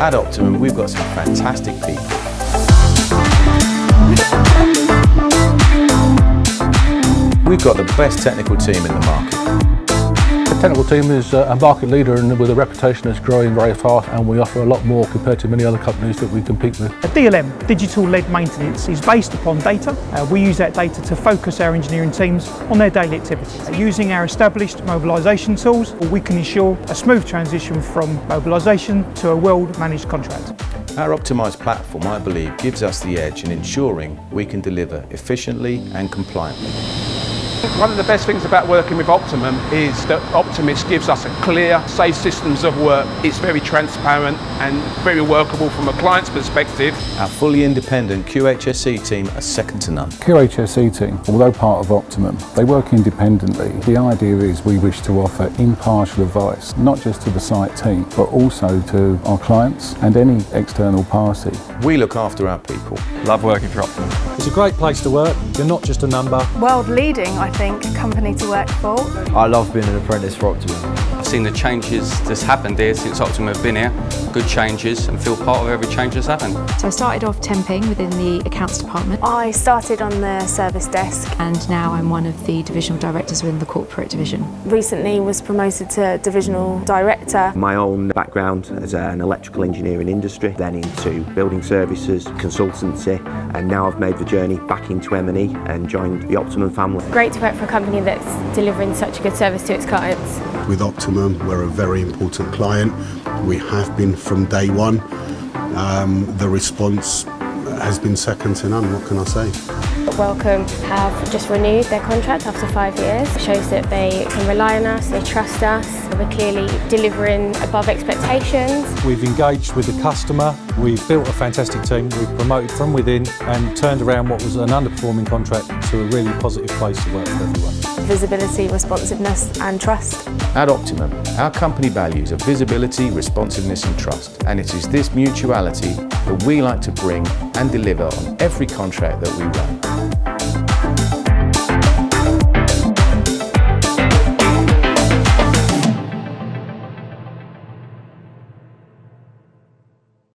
At Optimum, we've got some fantastic people. We've got the best technical team in the market. The technical team is uh, a market leader and with a reputation that's growing very fast and we offer a lot more compared to many other companies that we compete with. A DLM, Digital Led Maintenance, is based upon data. Uh, we use that data to focus our engineering teams on their daily activities. Uh, using our established mobilisation tools, we can ensure a smooth transition from mobilisation to a well-managed contract. Our optimised platform, I believe, gives us the edge in ensuring we can deliver efficiently and compliantly. One of the best things about working with Optimum is that Optimum gives us a clear, safe systems of work. It's very transparent and very workable from a client's perspective. Our fully independent QHSE team are second to none. QHSE team, although part of Optimum, they work independently. The idea is we wish to offer impartial advice, not just to the site team, but also to our clients and any external party. We look after our people. Love working for Optimum. It's a great place to work. You're not just a number. World leading, I think, company to work for. I love being an apprentice for Optimum. I've seen the changes that's happened here since Optimum have been here, good changes and feel part of every change that's happened. So I started off temping within the accounts department I started on the service desk. and now I'm one of the divisional directors within the corporate division. Recently was promoted to divisional director. My own background as an electrical engineer in industry, then into building services, consultancy, and now I've made the journey back into M&E and joined the Optimum family. Great work for a company that's delivering such a good service to its clients. With Optimum, we're a very important client. We have been from day one. Um, the response has been second to none, what can I say? Wellcome have just renewed their contract after five years. It shows that they can rely on us, they trust us. We're clearly delivering above expectations. We've engaged with the customer, we've built a fantastic team, we've promoted from within and turned around what was an underperforming contract to a really positive place to work for everyone. Visibility, responsiveness and trust. At Optimum, our company values are visibility, responsiveness and trust. And it is this mutuality that we like to bring and deliver on every contract that we run.